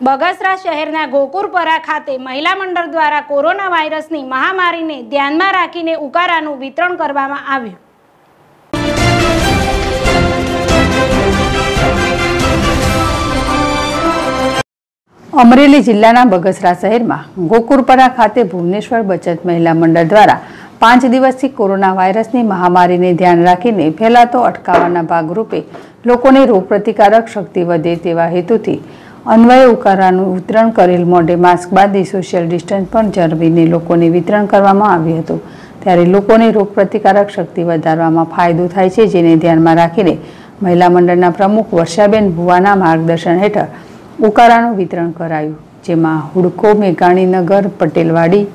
બગસરા શહેરના ગોકુરપરા ખાતે મહિલા મંડળ દ્વારા કોરોના વાયરસની મહામારીને ધ્યાનમાં રાખીને ઉકારાનું વિતરણ કરવામાં આવ્યું. અમરેલી જિલ્લાના બગસરા શહેરમાં ગોકુરપરા ખાતે ભુવનેશ્વર બચત મહિલા મંડળ દ્વારા પાંચ દિવસથી કોરોના વાયરસની મહામારીને ધ્યાન રાખીને ફેલાતો અટકાવવાના ભાગરૂપે લોકોને રોગપ્રતિકારક શક્તિ વધે તેવા હેતુથી અન્વયે ઉકારાનું વિતરણ કરેલ મોઢે માસ્ક બાંધી સોશિયલ ડિસ્ટન્સ પણ જાળવીને લોકોને વિતરણ કરવામાં આવ્યું હતું. ત્યારે લોકોને રોગપ્રતિકારક શક્તિ વધારવામાં ફાયદો થાય છે જેને ધ્યાનમાં રાખીને મહિલા મંડળના પ્રમુખ વર્ષાબેન ભુવાના માર્ગદર્શન હેઠળ ઉકારાનું વિતરણ કરાયું, જેમાં હુડકો, મેઘાણીનગર, પટેલવાડી,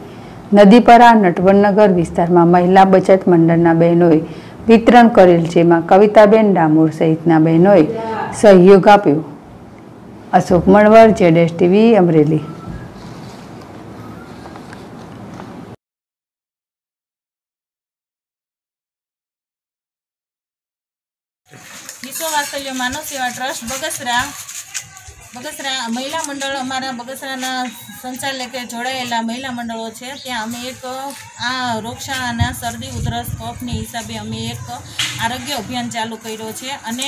નદીપરા, નટવરનગર વિસ્તારમાં મહિલા બચત મંડળના બહેનોએ વિતરણ કરેલ, જેમાં કવિતાબેન ડામોર સહિતના બહેનોએ સહયોગ આપ્યો. અશોક મણવર, જેડેશ ટીવી, અમરેલી. માનવ સેવા ટ્રસ્ટ, બગસરા. બગસરા મહિલા મંડળ, અમારા બગસરાના સંચાલકે જોડાયેલા મહિલા મંડળો છે. ત્યાં અમે એક, આ રોગશાળાના શરદી, ઉધરસ, કફની હિસાબે અમે એક આરોગ્ય અભિયાન ચાલુ કર્યો છે. અને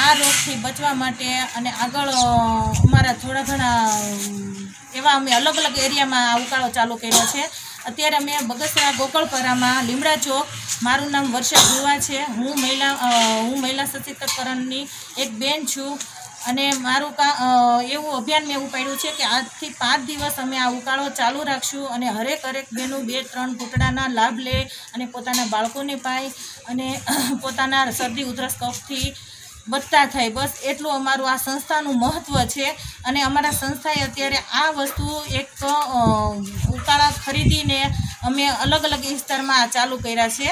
આ રોગથી બચવા માટે અને આગળ અમારા થોડા ઘણા એવા અમે અલગ અલગ એરિયામાં આ ઉકાળો ચાલુ કર્યો છે. અત્યારે અમે બગસરા ગોકળપરામાં લીમડા ચોક, મારું નામ વર્ષા ભુવા છે. હું મહિલા હું મહિલા સશક્તિકરણની એક બેન છું અને મારું કા એવું અભિયાન મેં એવું પાડ્યું છે કે આજથી પાંચ દિવસ અમે આ ઉકાળો ચાલુ રાખશું અને હરેક હરેક બેનું બે ત્રણ ઘૂંટડાના લાભ લે અને પોતાના બાળકોને પાય અને પોતાના શરદી ઉધરસ કફથી બચતા થાય. બસ એટલું અમારું આ સંસ્થાનું મહત્ત્વ છે. અને અમારા સંસ્થાએ અત્યારે આ વસ્તુ એક અ, ઉકાળા ખરીદીને અમે અલગ અલગ વિસ્તારમાં ચાલુ કર્યા છે.